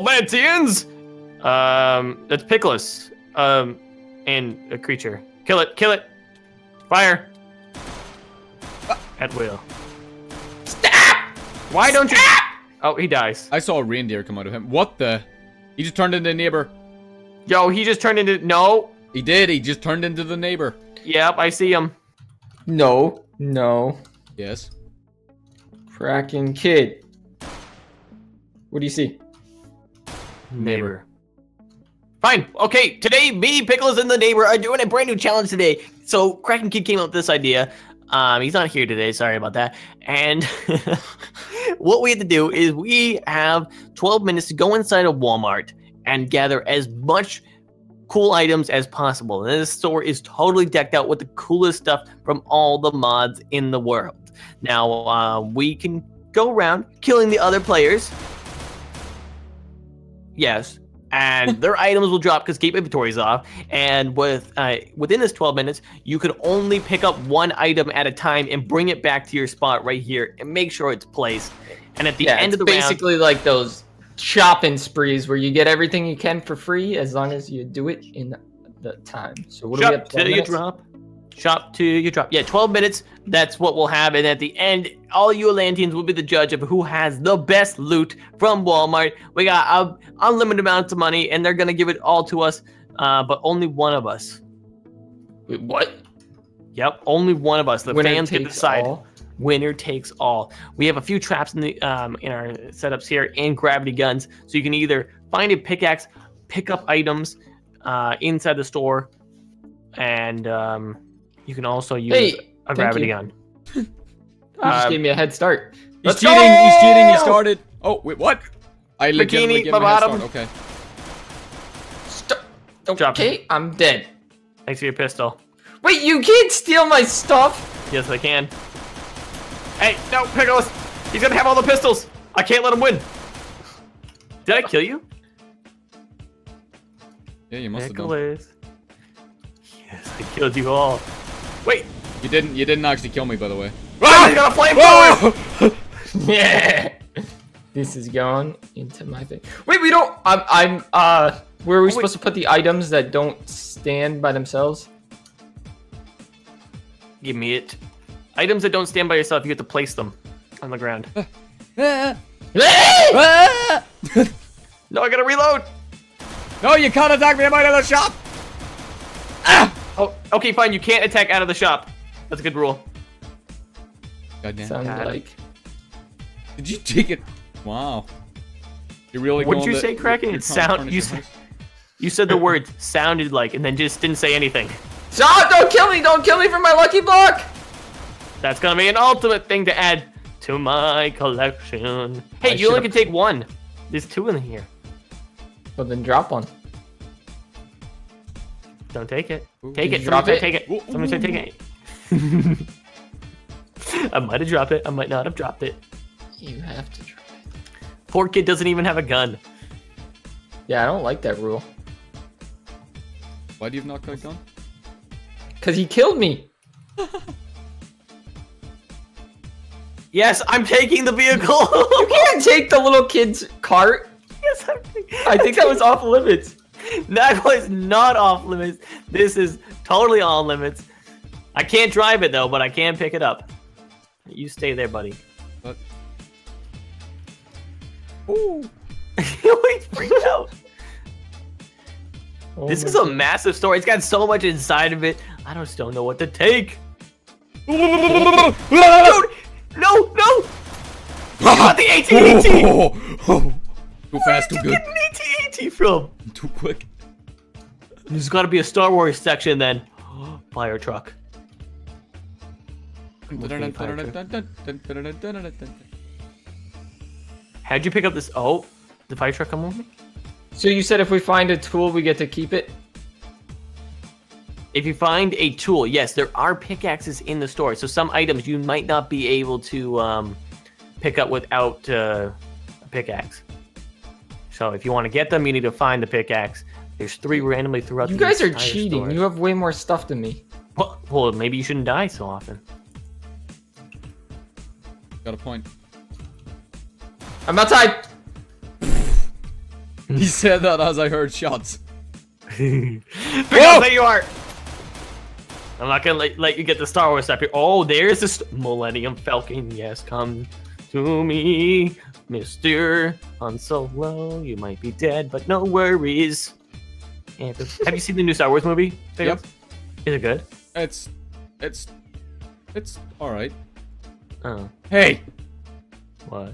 Atlanteans! Um, that's Pickles. Um, and a creature. Kill it, kill it. Fire. At will. Stop! Why don't you? Oh, he dies. I saw a reindeer come out of him. What the? He just turned into a neighbor. Yo, he just turned into no. He did. He just turned into the neighbor. Yep, I see him. No, no. Yes. Kraken kid. What do you see? Neighbor. Fine. Okay. Today, me, Pickles, and the neighbor are doing a brand new challenge today. So Kraken Kid came up with this idea. Um, he's not here today. Sorry about that. And what we have to do is we have 12 minutes to go inside a Walmart and gather as much cool items as possible. And this store is totally decked out with the coolest stuff from all the mods in the world. Now, uh, we can go around killing the other players. Yes. And their items will drop because keep inventories off. And with uh, within this 12 minutes, you can only pick up one item at a time and bring it back to your spot right here and make sure it's placed. And at the yeah, end of the round, basically like those shopping sprees where you get everything you can for free as long as you do it in the time. So what do we have? shop 12 till you drop. Shop till you drop. Yeah, 12 minutes. That's what we'll have. And at the end, all you Atlanteans will be the judge of who has the best loot from Walmart. We got uh, unlimited amounts of money, and they're gonna give it all to us. Uh, but only one of us. Wait, what? Yep, only one of us. The Winner fans to decide. all? Winner takes all. We have a few traps in the um, in our setups here and gravity guns, so you can either find a pickaxe, pick up items uh, inside the store, and um, you can also use Hey, a gravity you. gun. You just Um, gave me a head start. He's Let's cheating. He's cheating. He started. Oh wait, what? I legitimately Bikini, gave him a head bottom. start. Okay. St- Drop okay, I'm dead. Thanks for your pistol. Wait, you can't steal my stuff. Yes, I can. Hey, no, Pickles! He's gonna have all the pistols. I can't let him win. Did I kill you? Yeah, you must have done. Pickles. Yes, I killed you all. Wait, You didn't. You didn't actually kill me, by the way. he's got a flamethrower! Yeah. This is going into my thing. Wait, we don't. I'm. I'm. Uh, where are we wait. supposed to put the items that don't stand by themselves? Give me it. Items that don't stand by yourself, you get to place them on the ground. Ah! Ah! No, I gotta reload! no, you can't attack me. I'm out of the shop. Oh, okay, fine. You can't attack out of the shop. That's a good rule. Goddamn. Sounds Got it. like. Did you take it? Wow. You really What'd going you the- say, Kraken? It sound- you said- You said the word sounded like, and then just didn't say anything. Stop! Don't kill me! Don't kill me for my lucky block! That's gonna be an ultimate thing to add to my collection. Hey, I you only can take one. There's two in here. Well, then drop one. Don't take it. Ooh. Take it. drop it? Take it. Somebody said take it. I might have dropped it. I might not have dropped it. You have to drop it. Poor kid doesn't even have a gun. Yeah, I don't like that rule. Why do you have not got a gun? Cause he killed me. Yes, I'm taking the vehicle. You can't take the little kid's cart. yes, I'm, I think that was off limits. that was not off limits. This is totally on limits. I can't drive it though, but I can pick it up. You stay there, buddy. What? Ooh. He's freaked out. Oh This is a God. massive story. It's got so much inside of it. I just don't know what to take. Dude, no, no. Got the AT-AT. Too fast, too good, get from? too quick. There's got to be a Star Wars section then. Fire truck. How'd you pick up this? Oh, the fire truck come with me? So you said if we find a tool, we get to keep it? If you find a tool, yes, there are pickaxes in the store. So some items you might not be able to um, pick up without uh, a pickaxe. So if you want to get them, you need to find the pickaxe. There's three randomly throughout You the You guys are cheating. store. You have way more stuff than me. Well, well, maybe you shouldn't die so often. Got a point. I'm outside. He said that as I heard shots. Whoa! there you are. I'm not gonna let, let you get the Star Wars stuff here. Oh, there's this Millennium Falcon. Yes, come to me, Mister Han Solo. You might be dead, but no worries. And have you seen the new Star Wars movie? Pickles? Is it good? It's, it's, it's all right. Oh, Hey, what?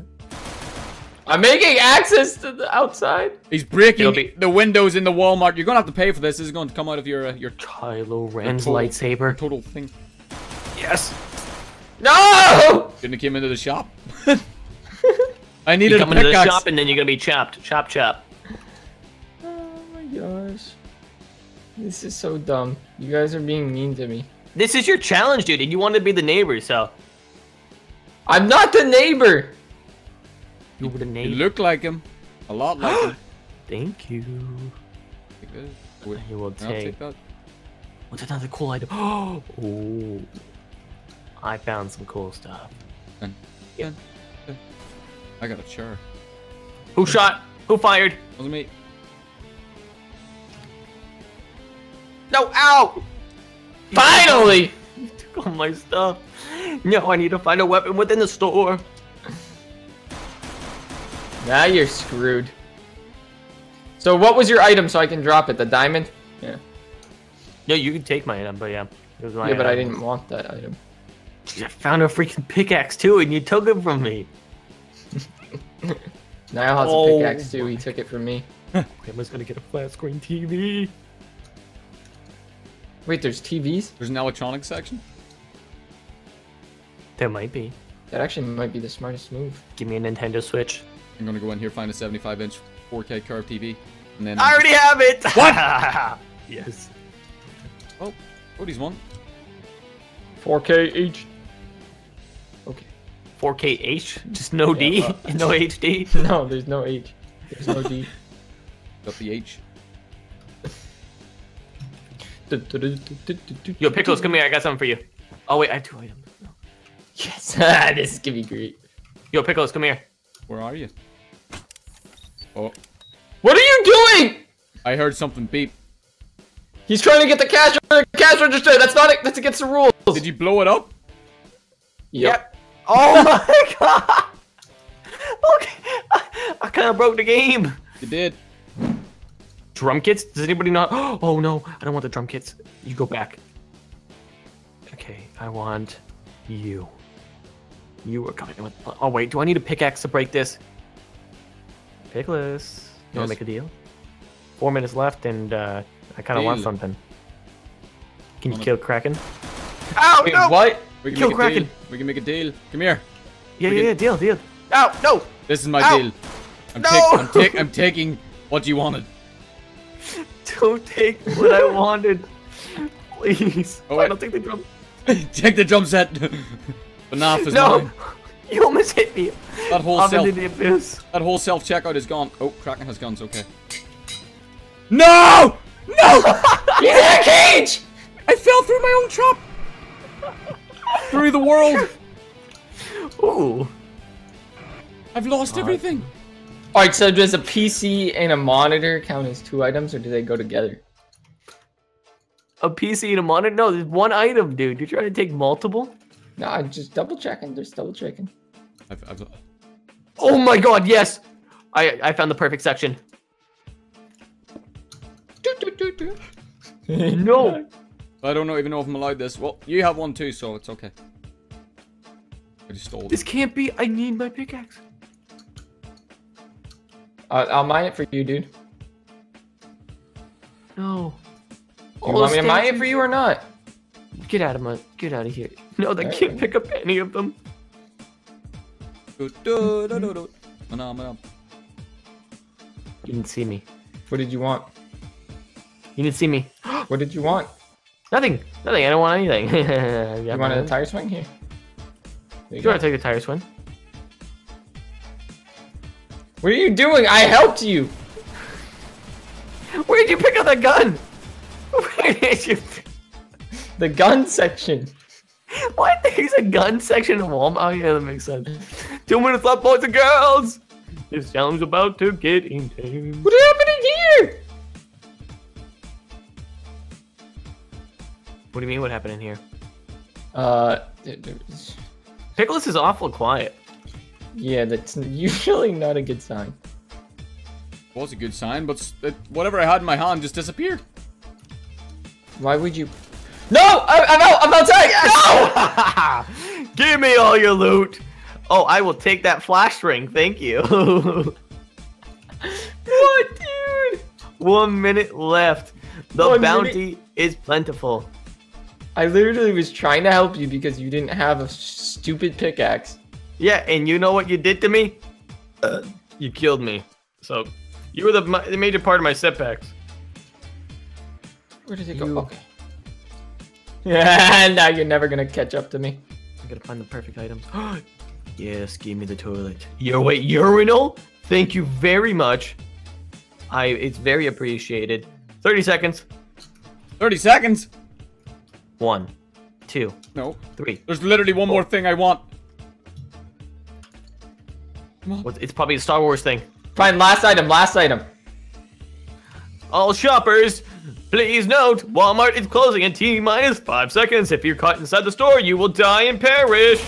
I'm making access to the outside. he's breaking be- the windows in the Walmart. You're gonna have to pay for this. This is going to come out of your uh, your Kylo Ren's total- lightsaber. total thing. Yes. No! Shouldn't have came into the shop. I You needed a come into the shop and then you're gonna be chopped. Chop, chop. Oh my gosh. This is so dumb. You guys are being mean to me. This is your challenge, dude, and you wanted to be the neighbor, so I'm not the neighbor. you were the neighbor. You look like him, a lot like him. Thank you. Take this. Wait, You will I'll take. take that. What's another cool item? Oh, I found some cool stuff. Dun, Yep. dun, dun. I got a chair. Who shot? Who fired? Wasn't me. No, ow! Finally! You took all my stuff. No, I need to find a weapon within the store. Now you're screwed. So what was your item so I can drop it? The diamond? Yeah. No, you can take my item, but yeah. It was my Yeah, but I didn't want that item. Jeez, I found a freaking pickaxe too, and you took it from me. Niall has Oh a pickaxe too. He took it from me. Grandma's gonna get a flat screen TV. Wait, there's TVs? There's an electronics section. There might be. That actually might be the smartest move. Give me a Nintendo Switch. I'm gonna go in here find a 75 inch 4K curved TV, and then I already have it. What? yes. Oh, what he's one. 4K each. Okay. 4K H, just no D, Yeah, well- no HD. No, there's no H. There's no D. Got the H. Yo, Pickles, come here. I got something for you. Oh wait, I have two items. Yes, this is gonna be great. Yo, Pickles, come here. Where are you? Oh, What are you doing? I heard something beep. He's trying to get the cash cash register. That's not it. That's against the rules. Did you blow it up? Yep. Oh my god. Okay, I, I kind of broke the game. You did. Drum kits? Does anybody know? Oh no, I don't want the drum kits. You go back. Okay, I want you. You are coming with. Oh wait, do I need a pickaxe to break this? Pickles, you Yes. want to make a deal? Four minutes left, and uh, I kind of want something. Can you Wanna- kill Kraken? Ow, Wait, no! what? We can Kill make a Kraken. deal. We can make a deal. Come here. Yeah, we yeah, can- yeah, deal, deal. Ow, no! This is my Ow. deal. I'm, No. tak- I'm, tak- I'm taking what you wanted. Don't take what I wanted. Please. Oh, I don't take the drum. Take the drum set. Enough is No! mine. You almost hit me. That whole Off self into the abyss. that whole self checkout is gone. Oh, Kraken has guns. Okay. No! No! He's in a cage. I fell through my own trap. Through the world. Ooh. I've lost everything. All right. So does a PC and a monitor count as two items, or do they go together? A PC and a monitor? No, there's one item, dude. You're trying to take multiple? No, I'm just double checking. Just double checking. I've, I've, uh, Oh my god, yes! I I found the perfect section. No! I don't know even know if I'm allowed this. Well, you have one too, so it's okay. I just stole This it. can't be. I need my pickaxe. Uh, I'll mine it for you, dude. No. You want me to mine it for you or not? Get out of my. Get out of here. No, they Alright. can't pick up any of them. You didn't see me. What did you want? You didn't see me. What did you want? Nothing. Nothing. I don't want anything. You want a tire swing here? There you You want to take the tire swing? What are you doing? I helped you. Where did you pick up that gun? Where did you? The gun section. What? There's a gun section in Walmart. Oh yeah, that makes sense. Two minutes left, boys and girls. This challenge is about to get intense. What What do you mean? What happened in here? Uh, there- there's- Pickles is awful quiet. yeah, that's usually not a good sign. Was a good sign, but it, whatever I had in my hand just disappeared. Why would you? No, I, I'm out. I'm outside. No! Give me all your loot. Oh, I will take that flash ring. Thank you. what, dude? One minute left. The One bounty is plentiful. I literally was trying to help you because you didn't have a stupid pickaxe. Yeah, and you know what you did to me? Uh, you killed me. So, you were the, ma- the major part of my setbacks. Where did it You- go? Okay. Yeah, now you're never gonna catch up to me. I gotta find the perfect items. yes, give me the toilet. Your wait, urinal? Thank you very much. I it's very appreciated. 30 seconds. 30 seconds. One, two, No, three. there's literally one more thing I want. What- It's probably a Star Wars thing. Fine, last item, last item. All shoppers, please note, Walmart is closing in T minus five seconds. If you're caught inside the store, you will die and perish.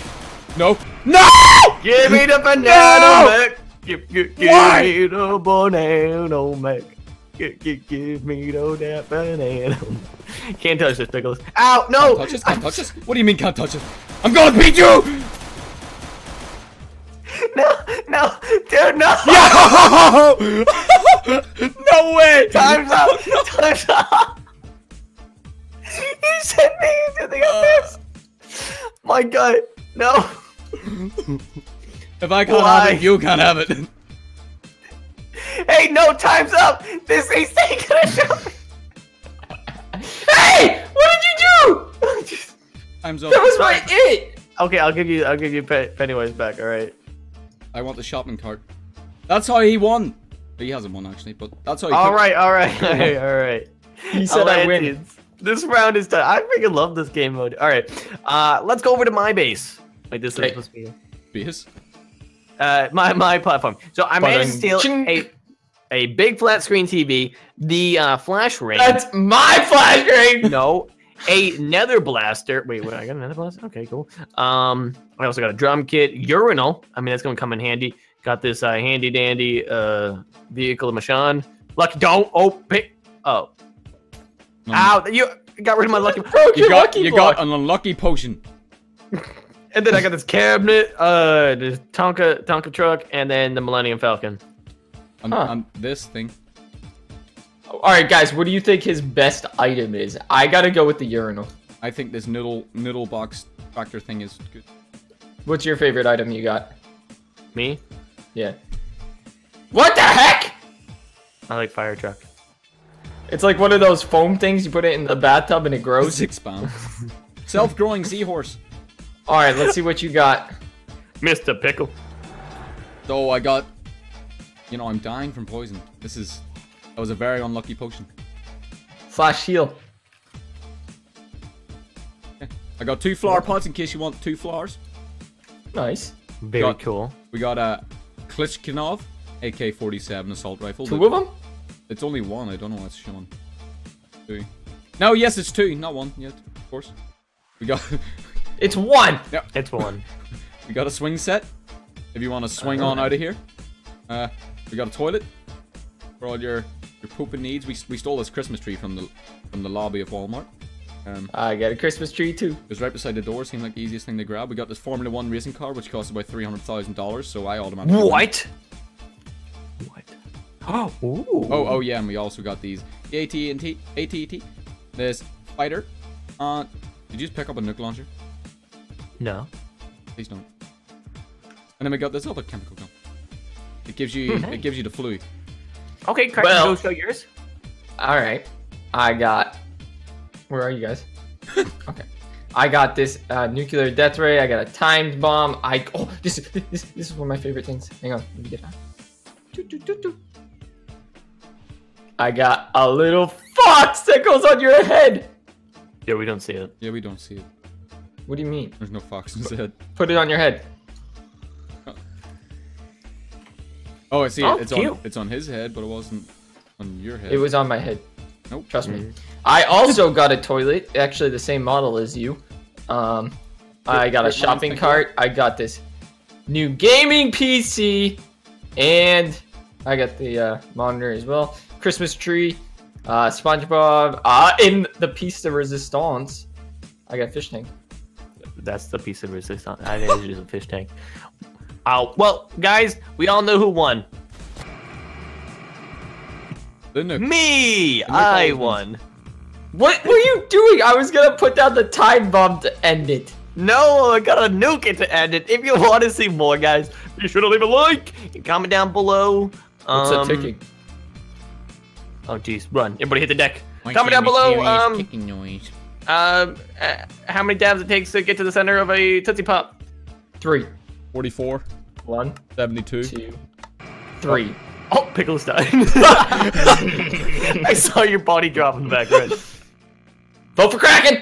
No. No! Give me the banana No! Mac. Give, give, give Why? me the banana Mac. Give, give, give me the that banana. Can't touch this, Pickles. Ow, no! Touch this? Can't touch this? What do you mean can't touch it? I'm gonna beat you! No, no, dude, no! No! no way! Time's up! Time's up! You sent me into the uh. abyss! My god, no! If I can't Why? have it, you can't have it. Hey, no, time's up! This thing's taking a shot! Hey, what did you do? Time's up. That was my it. okay, I'll give you, I'll give you Pennywise back. All right. I want the shopping cart. That's how he won. He hasn't won actually, but that's how he. All took- right, all right, all right, all right. He said I win. Atlanteans. This round is done. I freaking love this game mode. All right, uh, let's go over to my base. Wait, this is Okay. supposed to be Beers. uh, my my platform. So I managed to steal Ching. a a big flat screen TV, the uh, flash ring. That's my flash ring. no, a nether blaster. Wait, what? I got another blaster. Okay, cool. Um, I also got a drum kit, urinal. I mean, that's gonna come in handy. Got this uh, handy dandy uh vehicle of Machan. Lucky, don't. Oh, pick. Oh, No, ow! You got rid of my lucky. Broke You got lucky you block. got an unlucky potion. And then I got this cabinet, uh, this Tonka Tonka truck, and then the Millennium Falcon. And, Huh. and this thing. All right, guys, what do you think his best item is? I gotta go with the urinal. I think this noodle noodle box doctor thing is good. What's your favorite item you got? Me, Yeah. What the heck? I like fire truck. It's like one of those foam things you put it in the bathtub and it grows. Six pound. Self-growing seahorse. All right, let's see what you got. Mr. Pickle. Oh, I got. You know, I'm dying from poison. This is. That was a very unlucky potion. Slash heal. I got two flower pots in case you want two flowers. Nice. Very Got- cool. We got a Kalashnikov AK-47 assault rifle. Two of them? It's only one. I don't know what's showing. Two. No, yes, it's two, not one yet. Of course. We got. It's one. Yeah. It's one. we got a swing set. If you want to swing on out of here. Uh, we got a toilet for all your your pooping needs. We, we stole this Christmas tree from the from the lobby of Walmart. Um, I got a Christmas tree too. it was right beside the door. Seemed like the easiest thing to grab. We got this Formula One racing car, which cost about three hundred thousand dollars. So I automatically. won. What? What? Oh, ooh. Oh, oh yeah, and we also got these the AT-AT, AT-AT, this fighter. Uh, did you just pick up a nuke launcher? No. Please don't. And then we got this other chemical gun. It gives you, Hmm, it gives you the flu. Okay, Craig, Well- go show yours. All right. I got. Where are you guys? okay. I got this uh, nuclear death ray. I got a timed bomb. I oh this is this this is one of my favorite things. Hang on, let me get on. Doo, doo, doo, doo. I got a little fox that goes on your head. Yeah, we don't see it. Yeah, we don't see it. What do you mean? There's no fox in his head. Put it on your head. Oh, I see Oh, it. It's cute. on, it's on his head, but it wasn't on your head. It was on my head. Nope. Trust me. I also got a toilet, actually the same model as you. Um, I got a shopping mine's cart. I got this new gaming PC, and I got the uh, monitor as well. Christmas tree, uh, SpongeBob, uh, in the piece de resistance. I got a fish tank. That's the piece of resistance. I think it's just a fish tank. Oh, well, guys, we all know who won. The nuke. Me! Nuke I won. What were you doing? I was gonna put down the time bomb to end it. No, I gotta nuke it to end it. If you want to see more, guys, be sure to leave a like and comment down below. What's um, that ticking? Oh, jeez, run. Everybody hit the deck. My Comment down below, um, kicking noise. Um, uh, how many dabs it takes to get to the center of a Tootsie Pop? Three, 44, one, 72. two, three. Oh, oh Pickles died. I saw your body drop in the background. Vote for Kraken!